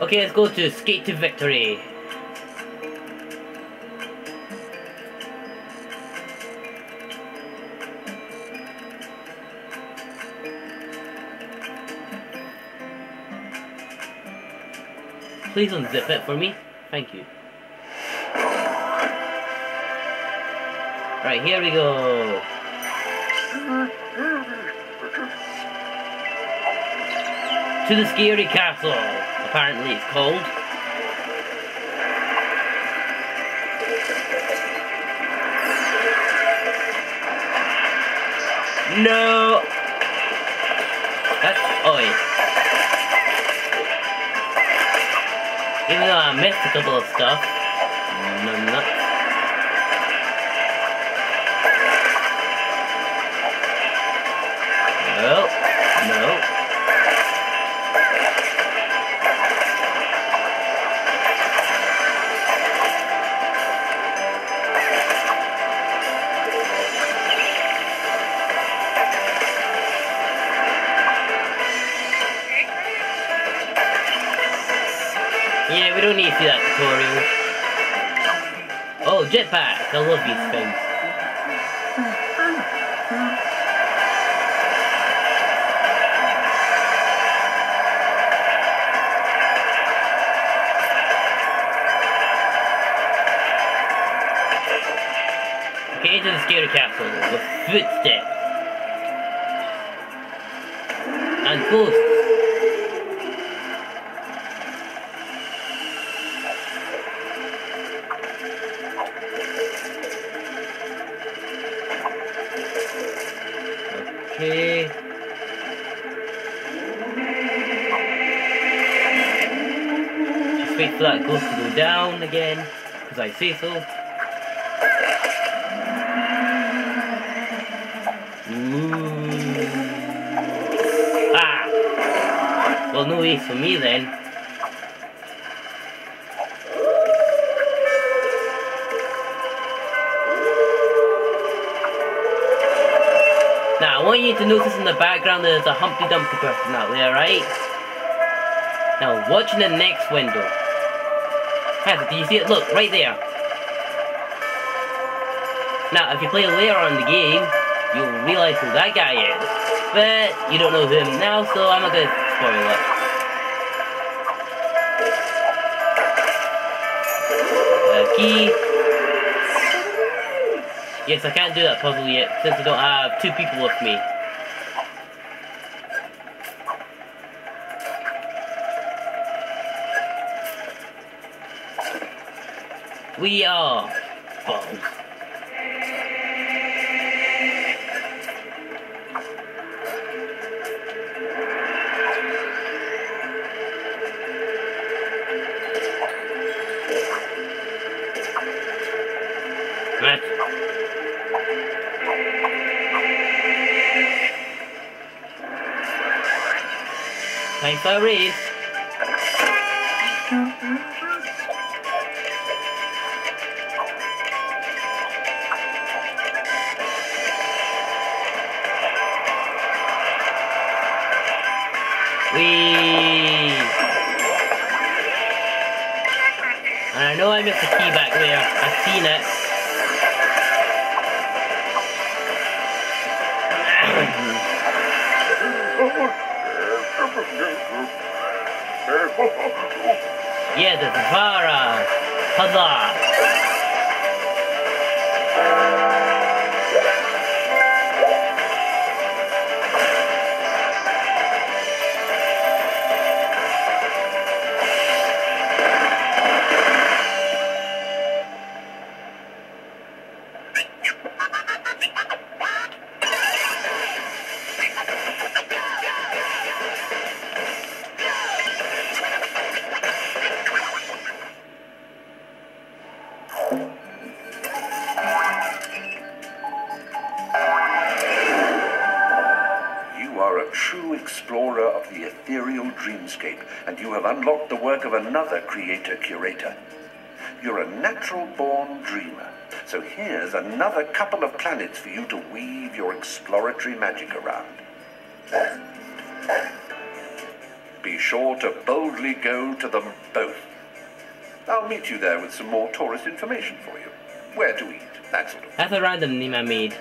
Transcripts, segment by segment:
Okay, let's go to Skate to Victory. Please unzip it for me. Thank you. Right, here we go. To the scary castle, apparently it's called. No! That's... oh. Even though I missed a couple of stuff, Yeah, we don't need to see that tutorial. Oh, jetpack! I love these things. Okay, into the scary castle with footsteps. And ghosts. Okay. Just wait for that ghost to go down again, because I say so. Ooh. Ah! Well, no ace for me then. Want you to notice in the background there's a Humpty Dumpty person out there, right? Now, watch in the next window. Heather, do you see it? Look, right there. Now, if you play later on the game, you'll realize who that guy is. But you don't know him now, so I'm not gonna spoil it. Uh, key. Yes, I can't do that puzzle yet, since I don't have two people with me. We are. Time for a. Whee! And I know I missed a key back there. I've seen it. Yeah, the Vara. Huzzah! True explorer of the ethereal dreamscape, and you have unlocked the work of another creator curator. You're a natural born dreamer, so here's another couple of planets for you to weave your exploratory magic around. Be sure to boldly go to them both. I'll meet you there with some more tourist information for you. Where to eat, that sort of That's a random name I made.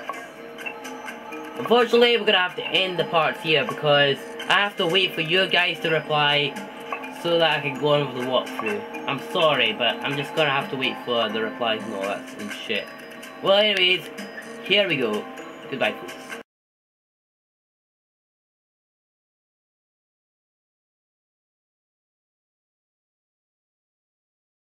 Unfortunately, we're gonna have to end the part here because I have to wait for you guys to reply so that I can go on with the walkthrough. I'm sorry, but I'm just gonna have to wait for the replies and all that and shit. Well, anyways, here we go. Goodbye, folks.